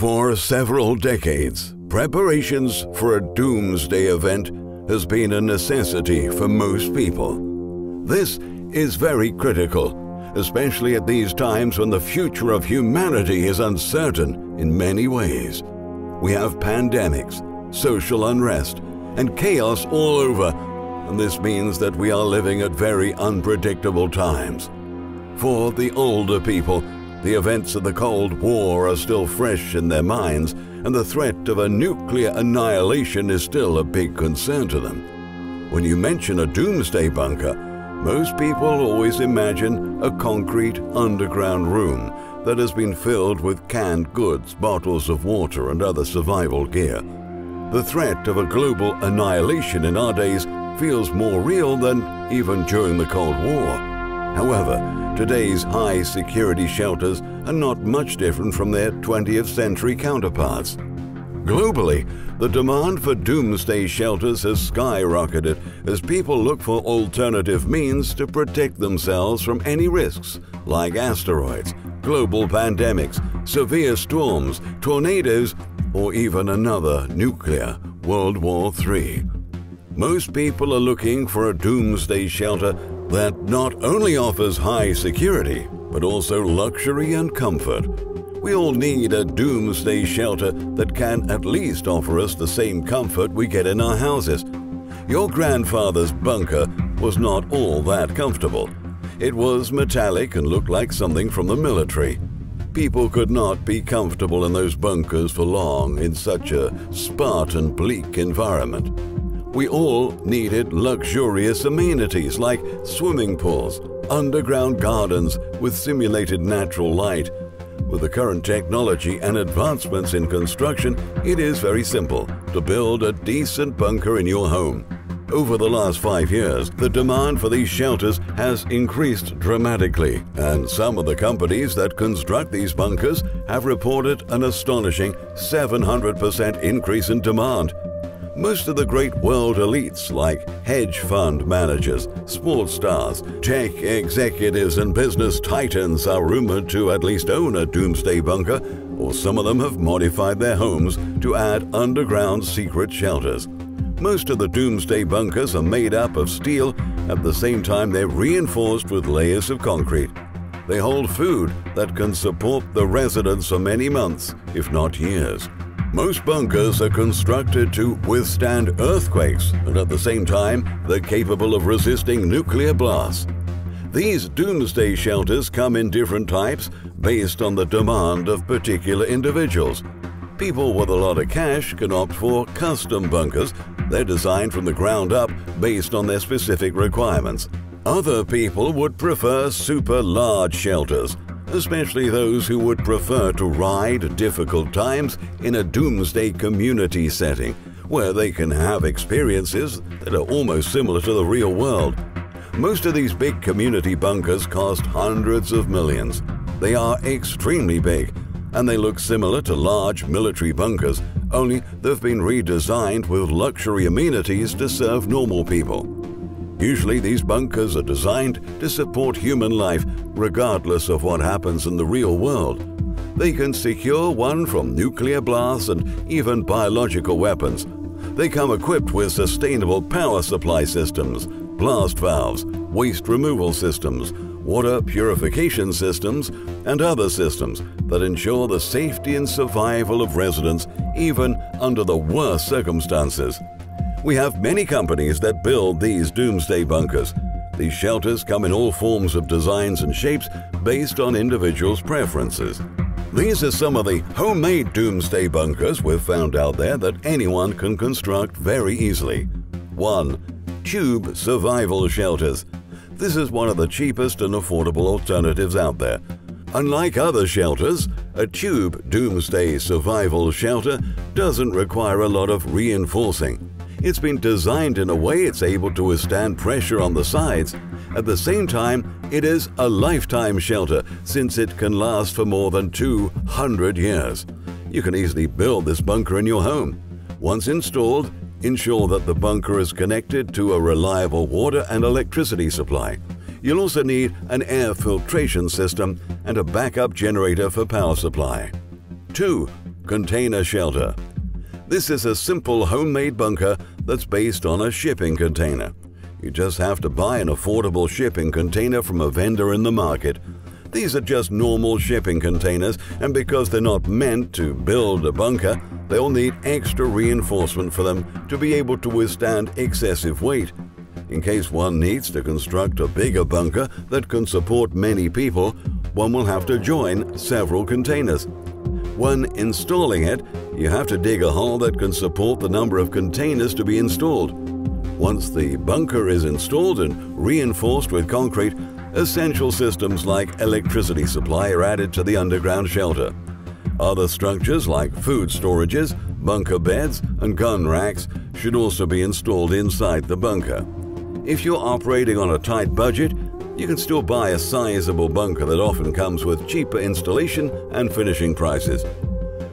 For several decades, preparations for a doomsday event has been a necessity for most people. This is very critical, especially at these times when the future of humanity is uncertain in many ways. We have pandemics, social unrest, and chaos all over, and this means that we are living at very unpredictable times. For the older people, the events of the Cold War are still fresh in their minds, and the threat of a nuclear annihilation is still a big concern to them. When you mention a doomsday bunker, most people always imagine a concrete underground room that has been filled with canned goods, bottles of water, and other survival gear. The threat of a global annihilation in our days feels more real than even during the Cold War. However, Today's high security shelters are not much different from their 20th century counterparts. Globally, the demand for doomsday shelters has skyrocketed as people look for alternative means to protect themselves from any risks like asteroids, global pandemics, severe storms, tornadoes, or even another nuclear World War III. Most people are looking for a doomsday shelter that not only offers high security, but also luxury and comfort. We all need a doomsday shelter that can at least offer us the same comfort we get in our houses. Your grandfather's bunker was not all that comfortable. It was metallic and looked like something from the military. People could not be comfortable in those bunkers for long in such a Spartan bleak environment. We all needed luxurious amenities like swimming pools, underground gardens with simulated natural light. With the current technology and advancements in construction, it is very simple to build a decent bunker in your home. Over the last five years, the demand for these shelters has increased dramatically, and some of the companies that construct these bunkers have reported an astonishing 700% increase in demand most of the great world elites, like hedge fund managers, sports stars, tech executives, and business titans, are rumored to at least own a doomsday bunker, or some of them have modified their homes to add underground secret shelters. Most of the doomsday bunkers are made up of steel, at the same time, they're reinforced with layers of concrete. They hold food that can support the residents for many months, if not years. Most bunkers are constructed to withstand earthquakes and at the same time, they're capable of resisting nuclear blasts. These doomsday shelters come in different types based on the demand of particular individuals. People with a lot of cash can opt for custom bunkers. They're designed from the ground up based on their specific requirements. Other people would prefer super large shelters especially those who would prefer to ride difficult times in a doomsday community setting, where they can have experiences that are almost similar to the real world. Most of these big community bunkers cost hundreds of millions. They are extremely big, and they look similar to large military bunkers, only they've been redesigned with luxury amenities to serve normal people. Usually, these bunkers are designed to support human life regardless of what happens in the real world. They can secure one from nuclear blasts and even biological weapons. They come equipped with sustainable power supply systems, blast valves, waste removal systems, water purification systems, and other systems that ensure the safety and survival of residents even under the worst circumstances. We have many companies that build these doomsday bunkers. These shelters come in all forms of designs and shapes based on individuals' preferences. These are some of the homemade doomsday bunkers we've found out there that anyone can construct very easily. 1. Tube Survival Shelters. This is one of the cheapest and affordable alternatives out there. Unlike other shelters, a tube doomsday survival shelter doesn't require a lot of reinforcing. It's been designed in a way it's able to withstand pressure on the sides. At the same time, it is a lifetime shelter since it can last for more than 200 years. You can easily build this bunker in your home. Once installed, ensure that the bunker is connected to a reliable water and electricity supply. You'll also need an air filtration system and a backup generator for power supply. 2 Container Shelter. This is a simple homemade bunker that's based on a shipping container. You just have to buy an affordable shipping container from a vendor in the market. These are just normal shipping containers, and because they're not meant to build a bunker, they'll need extra reinforcement for them to be able to withstand excessive weight. In case one needs to construct a bigger bunker that can support many people, one will have to join several containers. When installing it, you have to dig a hole that can support the number of containers to be installed. Once the bunker is installed and reinforced with concrete, essential systems like electricity supply are added to the underground shelter. Other structures like food storages, bunker beds, and gun racks should also be installed inside the bunker. If you're operating on a tight budget, you can still buy a sizable bunker that often comes with cheaper installation and finishing prices.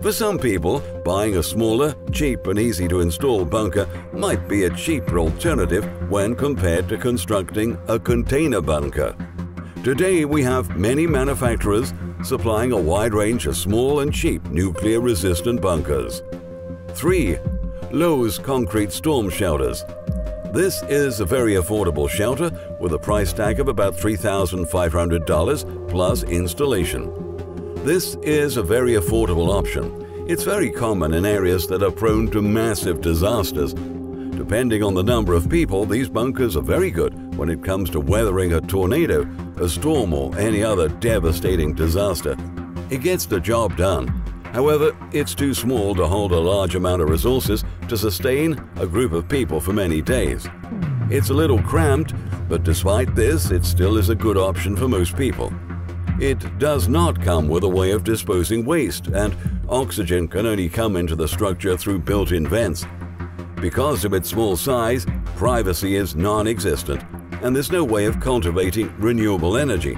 For some people, buying a smaller, cheap and easy to install bunker might be a cheaper alternative when compared to constructing a container bunker. Today we have many manufacturers supplying a wide range of small and cheap nuclear-resistant bunkers. 3. Lowe's Concrete Storm Shelters this is a very affordable shelter with a price tag of about $3,500 plus installation. This is a very affordable option. It's very common in areas that are prone to massive disasters. Depending on the number of people, these bunkers are very good when it comes to weathering a tornado, a storm, or any other devastating disaster. It gets the job done However, it's too small to hold a large amount of resources to sustain a group of people for many days. It's a little cramped, but despite this, it still is a good option for most people. It does not come with a way of disposing waste, and oxygen can only come into the structure through built-in vents. Because of its small size, privacy is non-existent, and there's no way of cultivating renewable energy.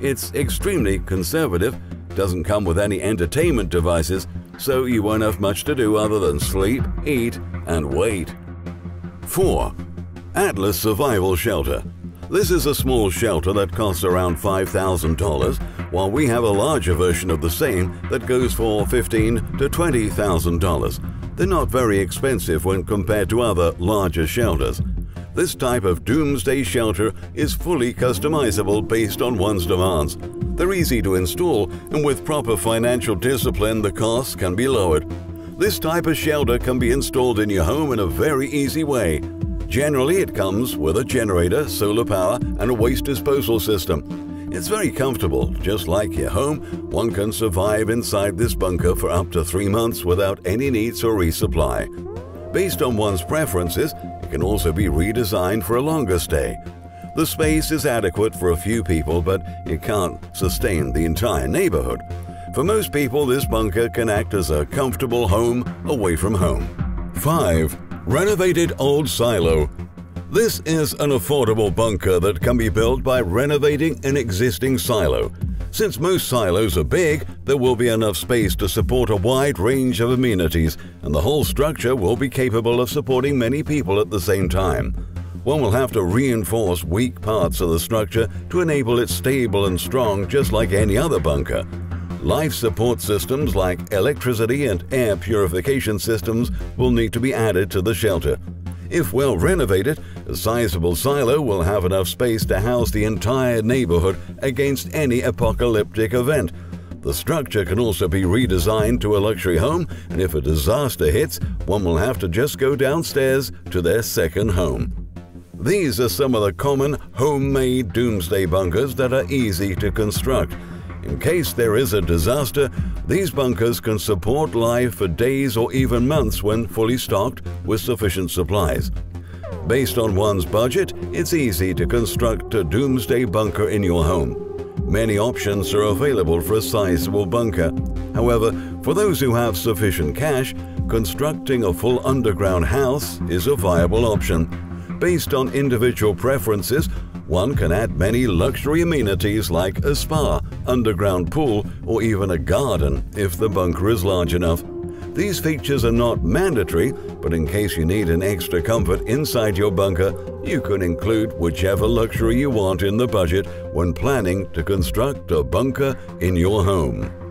It's extremely conservative doesn't come with any entertainment devices, so you won't have much to do other than sleep, eat, and wait. 4. Atlas Survival Shelter. This is a small shelter that costs around $5,000, while we have a larger version of the same that goes for $15,000 to $20,000. They're not very expensive when compared to other larger shelters. This type of doomsday shelter is fully customizable based on one's demands. They're easy to install, and with proper financial discipline, the costs can be lowered. This type of shelter can be installed in your home in a very easy way. Generally, it comes with a generator, solar power, and a waste disposal system. It's very comfortable, just like your home. One can survive inside this bunker for up to three months without any needs or resupply. Based on one's preferences, it can also be redesigned for a longer stay. The space is adequate for a few people, but it can't sustain the entire neighborhood. For most people, this bunker can act as a comfortable home away from home. 5. Renovated Old Silo This is an affordable bunker that can be built by renovating an existing silo. Since most silos are big, there will be enough space to support a wide range of amenities, and the whole structure will be capable of supporting many people at the same time. One will have to reinforce weak parts of the structure to enable it stable and strong just like any other bunker. Life support systems like electricity and air purification systems will need to be added to the shelter. If well renovated, a sizable silo will have enough space to house the entire neighborhood against any apocalyptic event. The structure can also be redesigned to a luxury home, and if a disaster hits, one will have to just go downstairs to their second home. These are some of the common homemade doomsday bunkers that are easy to construct. In case there is a disaster, these bunkers can support life for days or even months when fully stocked with sufficient supplies. Based on one's budget, it's easy to construct a doomsday bunker in your home. Many options are available for a sizable bunker. However, for those who have sufficient cash, constructing a full underground house is a viable option. Based on individual preferences, one can add many luxury amenities like a spa, underground pool, or even a garden if the bunker is large enough. These features are not mandatory, but in case you need an extra comfort inside your bunker, you can include whichever luxury you want in the budget when planning to construct a bunker in your home.